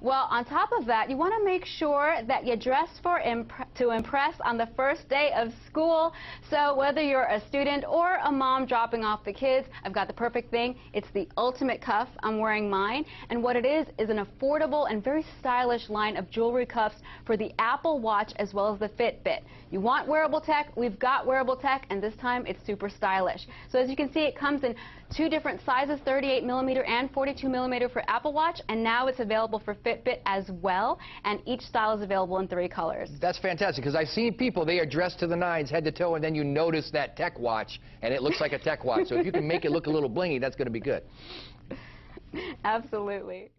Well, on top of that, you want to make sure that you dress for imp to impress on the first day of school. So whether you're a student or a mom dropping off the kids, I've got the perfect thing. It's the ultimate cuff. I'm wearing mine. And what it is is an affordable and very stylish line of jewelry cuffs for the Apple Watch as well as the Fitbit. You want wearable tech? We've got wearable tech, and this time it's super stylish. So as you can see, it comes in two different sizes, 38 millimeter and 42 millimeter for Apple Watch, and now it's available for Fitbit as well, and each style is available in three colors. That's fantastic, because I've seen people, they are dressed to the nines, head to toe, and then you notice that tech watch, and it looks like a tech watch. So if you can make it look a little blingy, that's going to be good. Absolutely.